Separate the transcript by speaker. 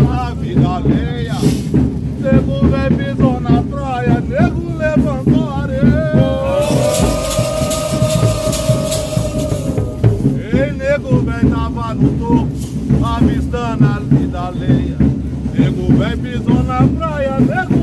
Speaker 1: na vida alheia. Nego vem pisou na praia, nego levantou a areia. Ei, nego vem tava no topo, avistando a vida alheia. Nego vem pisou na praia, nego